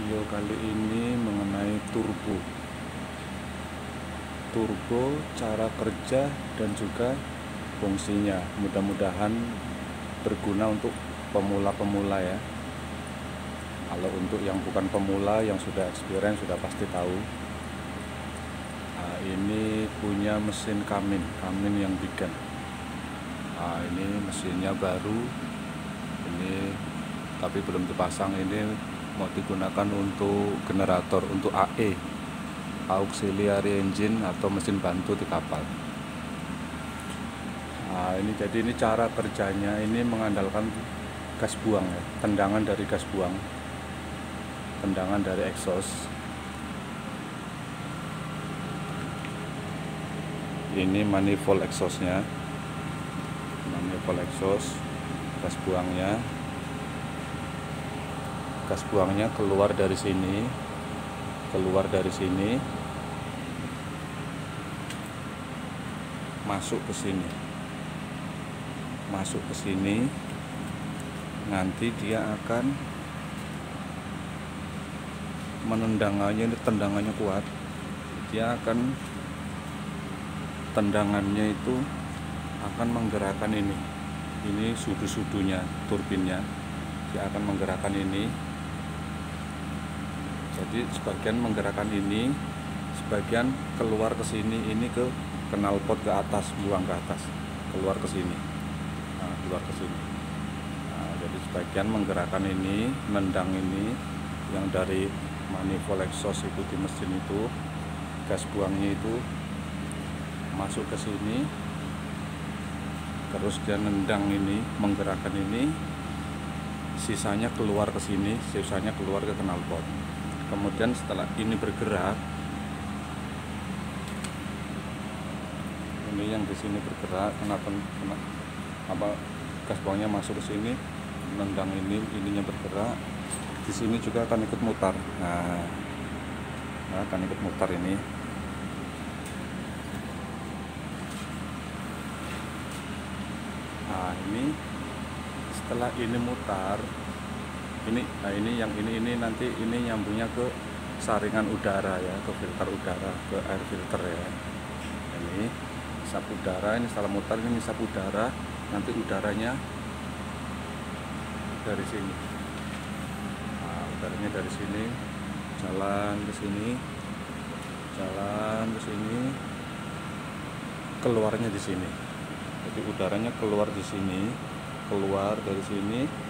video kali ini mengenai turbo. Turbo cara kerja dan juga fungsinya. Mudah-mudahan berguna untuk pemula-pemula ya. Kalau untuk yang bukan pemula yang sudah experience sudah pasti tahu. Nah, ini punya mesin kamin kamin yang bikin nah, ini mesinnya baru. Ini tapi belum dipasang. Ini mau digunakan untuk generator untuk AE auxiliary engine atau mesin bantu di kapal. Nah ini jadi ini cara kerjanya ini mengandalkan gas buang ya tendangan dari gas buang tendangan dari exhaust. Ini manifold exhaustnya manifold exhaust gas buangnya gas buangnya keluar dari sini keluar dari sini masuk ke sini masuk ke sini nanti dia akan menendangannya ini tendangannya kuat dia akan tendangannya itu akan menggerakkan ini ini sudu-sudunya turbinnya dia akan menggerakkan ini jadi sebagian menggerakkan ini sebagian keluar ke sini ini ke knalpot ke atas buang ke atas keluar ke sini. Nah, keluar ke sini. Nah, jadi sebagian menggerakkan ini nendang ini yang dari manifold exhaust itu di mesin itu gas buangnya itu masuk ke sini. Terus dia nendang ini menggerakkan ini sisanya keluar ke sini sisanya keluar ke knalpot kemudian setelah ini bergerak ini yang di sini bergerak kenapa kena, apa gas buangnya masuk ke sini nendang ini ininya bergerak. Di sini juga akan ikut mutar. Nah, nah akan ikut mutar ini. Nah ini setelah ini mutar ini nah ini yang ini ini nanti ini nyambungnya ke saringan udara ya ke filter udara ke air filter ya. Ini sap udara ini salah mutar ini sap udara nanti udaranya dari sini. Nah, udaranya dari sini jalan ke sini jalan ke sini keluarnya di sini. Jadi udaranya keluar di sini keluar dari sini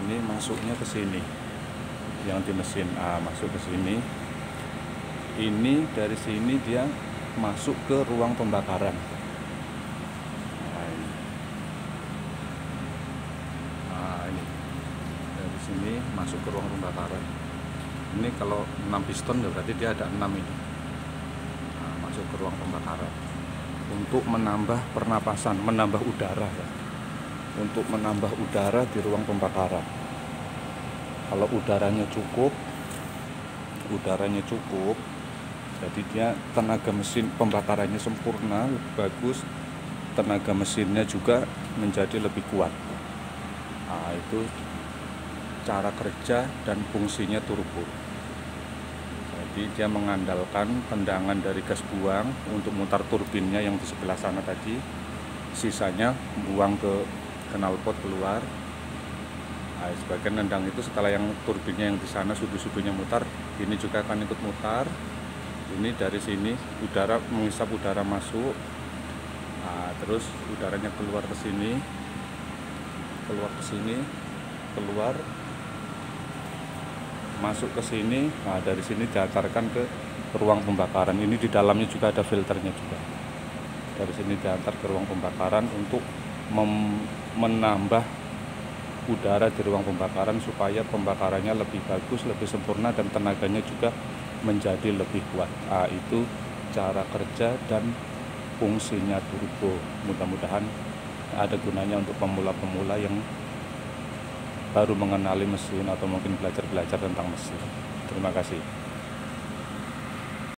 ini masuknya ke sini. Yang di mesin A masuk ke sini. Ini dari sini dia masuk ke ruang pembakaran. Nah ini, nah, ini. dari sini masuk ke ruang pembakaran. Ini kalau 6 piston ya berarti dia ada 6 ini. Nah, masuk ke ruang pembakaran. Untuk menambah pernapasan menambah udara ya untuk menambah udara di ruang pembakaran. Kalau udaranya cukup, udaranya cukup, jadi dia tenaga mesin pembakarannya sempurna, bagus, tenaga mesinnya juga menjadi lebih kuat. Nah, itu cara kerja dan fungsinya turbo. Jadi dia mengandalkan tendangan dari gas buang untuk mutar turbinnya yang di sebelah sana tadi, sisanya buang ke knalpot keluar. Nah, sebagian nendang itu setelah yang turbinnya yang di sana sudu-sudunya mutar ini juga akan ikut mutar. Ini dari sini udara mengisap udara masuk. Nah, terus udaranya keluar ke sini keluar ke sini keluar masuk ke sini. Nah dari sini diantarkan ke ruang pembakaran. Ini di dalamnya juga ada filternya juga. Dari sini diantar ke ruang pembakaran untuk menambah udara di ruang pembakaran supaya pembakarannya lebih bagus, lebih sempurna dan tenaganya juga menjadi lebih kuat. Nah, itu cara kerja dan fungsinya turbo. Mudah-mudahan ada gunanya untuk pemula-pemula yang baru mengenali mesin atau mungkin belajar-belajar tentang mesin. Terima kasih.